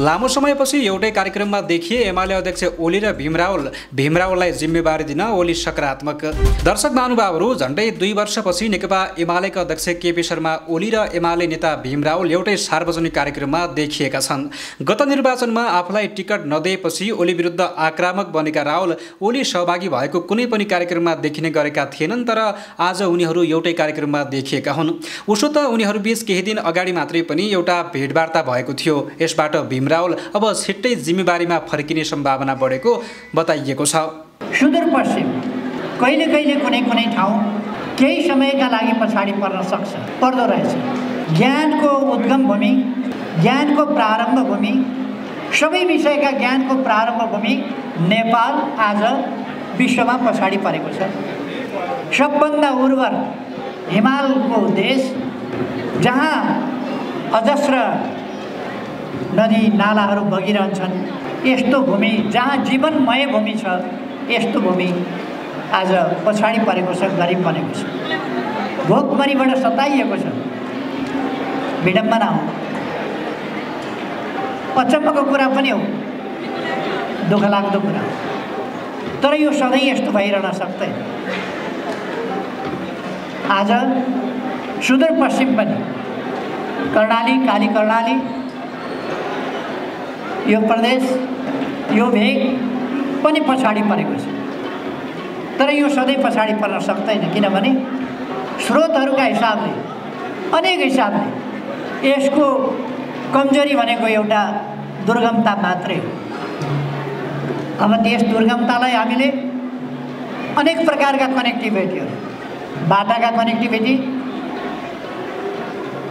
लामो समयपछि एउटै कार्यक्रममा देखिए एमाले अध्यक्ष ओली र भीमरावल भीमरावललाई जिम्मेवारी दिन ओली सकारात्मक। दर्शक महानुभावहरू झन्डै दुई वर्षपछि नेकपा एमालेका अध्यक्ष केपी शर्मा ओली र एमाले नेता भीमरावल एउटै सार्वजनिक कार्यक्रममा देखिएका छन्। गत निर्वाचनमा आफूलाई टिकट नदिएपछि ओली विरुद्ध आक्रामक बनेका रावल ओली सहभागी भएको कुनै पनि कार्यक्रममा देखिने गरेका थिएनन् तर आज उनीहरू एउटै कार्यक्रममा देखिएका हुन्। उसो त उनीहरूबीच केही दिन अगाडि मात्रै पनि एउटा भेटवार्ता भएको थियो। यसबाट भीमरावल अब छिट्टै जिम्मेवारीमा फर्किने सम्भावना बढेको बताइएको छ। सुदूरपश्चिम कहिले कहिले कुनै कुनै ठाउँ केही समयका लागि पछाडि पर्न सक्छ पर्दो रहेछ। ज्ञानको उद्गम भूमि ज्ञानको प्रारम्भ भूमि सबै विषयका ज्ञानको प्रारम्भ भूमि नेपाल आज विश्वमा पछाडि परेको छ। सबभन्दा उर्वर हिमालको देश जहाँ अजस्र नदी नालाहरू बगिरहन्छन्। यस्तो भूमि जहाँ जीवनमय भूमि छ यस्तो भूमि आज पछाडि परेको छ गरिब बनेको छ। भोकमरीबाट सताइएको छ। विडम्बना हो। अचम्मको कुरा पनि हो। दुःख लाग्दो कुरा हो। तर यो सधैँ यस्तो भइरहन सक्दैन आज सुदूरपश्चिम पनि कर्णाली काली कर्णाली यो प्रदेश यो भेग पनि पछाडि परेको छ। तर यो सधैँ पछाडि पर्न सक्दैन किनभने स्रोतहरूका हिसाबले अनेक हिसाबले यसको कमजोरी भनेको एउटा दुर्गमता मात्रै हो। अब त्यस दुर्गमतालाई हामीले अनेक प्रकारका कनेक्टिभिटीहरू बाटाका कनेक्टिभिटी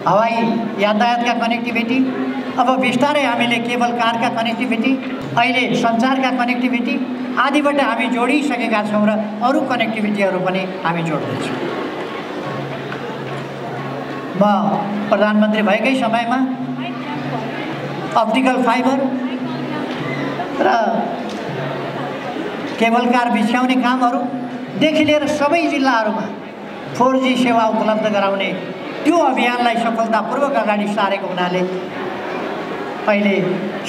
हवाई यातायातका कनेक्टिभिटी अब बिस्तारै हामीले केवल कारका कनेक्टिभिटी अहिले सञ्चारका कनेक्टिभिटी आदिबाट हामी जोडिसकेका छौँ र अरू कनेक्टिभिटीहरू पनि हामी जोड्दैछौँ। म प्रधानमन्त्री भएकै समयमा अप्टिकल फाइबर र केबल कार बिछ्याउने कामहरूदेखि लिएर सबै जिल्लाहरूमा फोर जी सेवा उपलब्ध गराउने त्यो अभियानलाई सफलतापूर्वक अगाडि सारेको हुनाले अहिले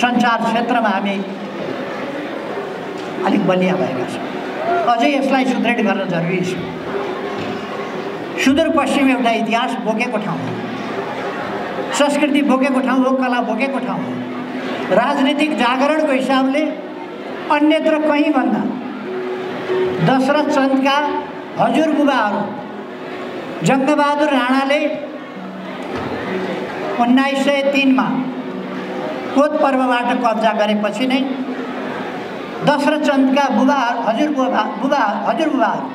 सञ्चार क्षेत्रमा हामी अलिक बलिया भएका छौँ। अझै यसलाई सुदृढ गर्न जरुरी छ। सुदूरपश्चिम एउटा इतिहास बोकेको ठाउँ हो। संस्कृति बोकेको ठाउँ हो कला बोकेको ठाउँ हो। राजनीतिक जागरणको हिसाबले अन्यत्र कहीँभन्दा दशरथ चन्दका हजुरबुबाहरू जङ्गबहादुर राणाले उन्नाइस सय तिनमा कोत पर्वबाट कब्जा गरेपछि नै दशरथ चन्दका बुबा हजुरबुबा बुबा हजुरबुबाहरू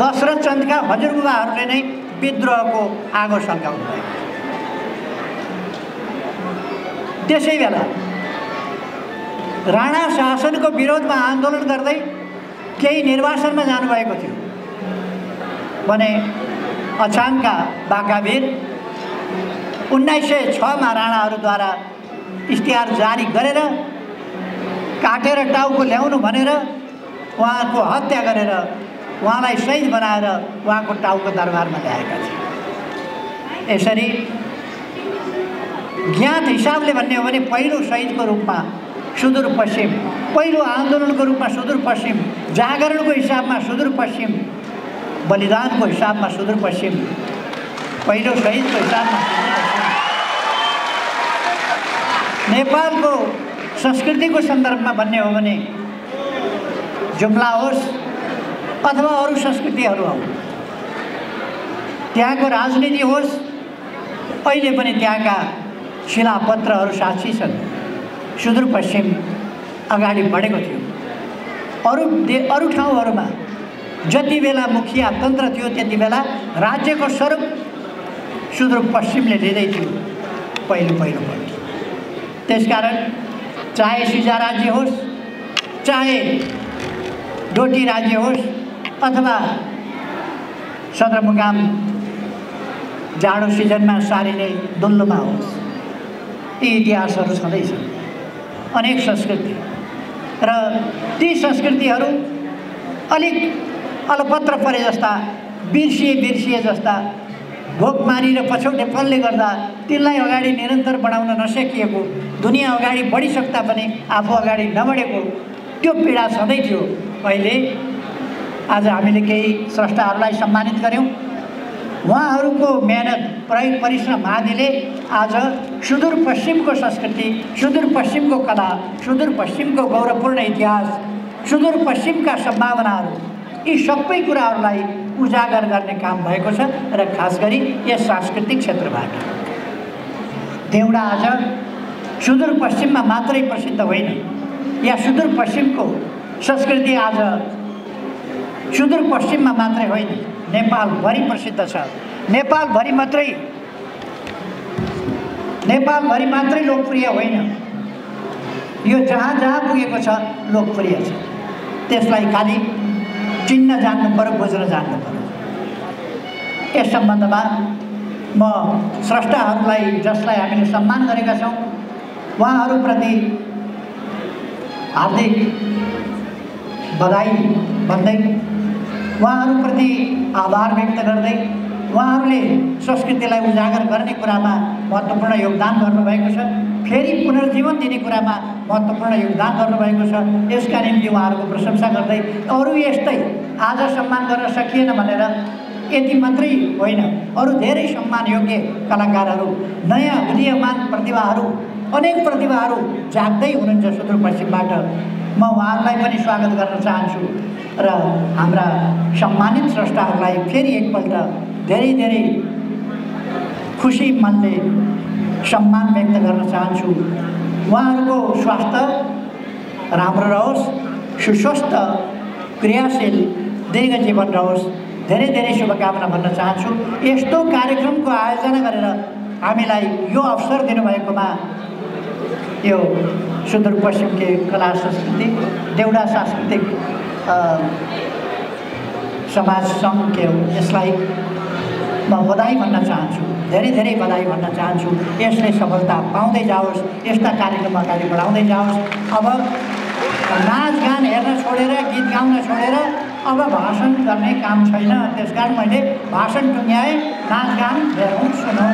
दशरथ चन्दका हजुरबुबाहरूले नै विद्रोहको आगो सल्काउनु भयो। त्यसै बेला राणा शासनको विरोधमा आन्दोलन गर्दै केही निर्वासनमा जानुभएको थियो। भने अछामका बाकावीर उन्नाइस सय छमा राणाहरूद्वारा इस्तिहार जारी गरेर काटेर टाउको ल्याउनु भनेर उहाँको हत्या गरेर उहाँलाई शहीद बनाएर उहाँको टाउको दरबारमा ल्याएका थिए। यसरी ज्ञात हिसाबले भन्ने हो भने पहिलो शहीदको रूपमा सुदूरपश्चिम पहिलो आन्दोलनको रूपमा सुदूरपश्चिम जागरणको हिसाबमा सुदूरपश्चिम बलिदानको हिसाबमा सुदूरपश्चिम पहिलो शहीदको हिसाबमा नेपालको संस्कृतिको सन्दर्भमा भन्ने हो भने जुम्ला होस् अथवा अरू संस्कृतिहरू हो त्यहाँको राजनीति होस् अहिले पनि त्यहाँका शिलापत्रहरू साक्षी छन्। सुदूरपश्चिम अगाडि बढेको थियो। अरू दे अरू ठाउँहरूमा जति बेला मुखिया तन्त्र थियो त्यति बेला राज्यको स्वरूप सुदूरपश्चिमले लिँदै थियो। पहिलो पहिलोपल्ट त्यसकारण चाहे सिजा राज्य होस् चाहे डोटी राज्य होस् अथवा सदरमुकाम जाडो सिजनमा सारिने दुल्लोमा होस् यी इतिहासहरू छँदैछन् अनेक संस्कृति र ती संस्कृतिहरू अलिक अलपत्र परे जस्ता बिर्सिए बिर्सिए जस्ता भोकमारी र पछौटेपनले गर्दा तिनलाई अगाडि निरन्तर बढाउन नसकिएको दुनियाँ अगाडि बढिसक्दा पनि आफू अगाडि नबढेको त्यो पीडा सधैँ थियो। अहिले आज हामीले केही स्रष्टाहरूलाई सम्मानित गऱ्यौँ। उहाँहरूको मेहनत प्रयोग परिश्रम आदिले आज सुदूरपश्चिमको संस्कृति सुदूरपश्चिमको कला सुदूरपश्चिमको गौरवपूर्ण इतिहास सुदूरपश्चिमका सम्भावनाहरू यी सबै कुराहरूलाई उजागर गर्ने काम भएको छ र खास गरी यस सांस्कृतिक क्षेत्रबाट। देउडा आज सुदूरपश्चिममा मात्रै प्रसिद्ध होइन। या सुदूरपश्चिमको संस्कृति आज सुदूरपश्चिममा मात्रै होइन। नेपालभरि प्रसिद्ध छ। नेपालभरि मात्रै नेपालभरि मात्रै लोकप्रिय होइन। यो जहाँ जहाँ पुगेको छ लोकप्रिय छ। त्यसलाई खालि चिन्न जान्नु पऱ्यो बुझ्न जान्नु पऱ्यो। यस सम्बन्धमा म स्रष्टाहरूलाई जसलाई हामीले सम्मान गरेका छौँ उहाँहरूप्रति हार्दिक बधाई भन्दै उहाँहरूप्रति आभार व्यक्त गर्दै उहाँहरूले संस्कृतिलाई उजागर गर्ने कुरामा महत्त्वपूर्ण योगदान गर्नुभएको छ। फेरि पुनर्जीवन दिने कुरामा महत्त्वपूर्ण योगदान गर्नुभएको छ। यसका निम्ति उहाँहरूको प्रशंसा गर्दै अरू यस्तै आज सम्मान गर्न सकिएन भनेर यति मात्रै होइन अरू धेरै सम्मानयोग्य कलाकारहरू नयाँ उदीयमान प्रतिभाहरू अनेक प्रतिभाहरू जाग्दै हुनुहुन्छ सुदूरपश्चिमबाट। म उहाँहरूलाई पनि स्वागत गर्न चाहन्छु र हाम्रा सम्मानित स्रष्टाहरूलाई फेरि एकपल्ट धेरै धेरै खुसी मनले सम्मान व्यक्त गर्न चाहन्छु। उहाँहरूको स्वास्थ्य राम्रो रहोस् सुस्वस्थ क्रियाशील दीर्घ जीवन रहोस्। धेरै धेरै शुभकामना भन्न चाहन्छु। यस्तो कार्यक्रमको आयोजना गरेर हामीलाई यो अवसर दिनुभएकोमा यो सुदूरपश्चिमके कला संस्कृति देउडा सांस्कृतिक समाज सङ्घ के हो यसलाई म बधाई भन्न चाहन्छु। धेरै धेरै बधाई भन्न चाहन्छु। यसले सफलता पाउँदै जाओस् यस्ता कार्यक्रम अगाडि बढाउँदै जाओस्। अब नाचगान हेर्न छोडेर गीत गाउन छोडेर अब भाषण गर्ने काम छैन। त्यस कारण मैले भाषण टुङ्ग्याएँ नाचगान हेरौँ सुनौँ।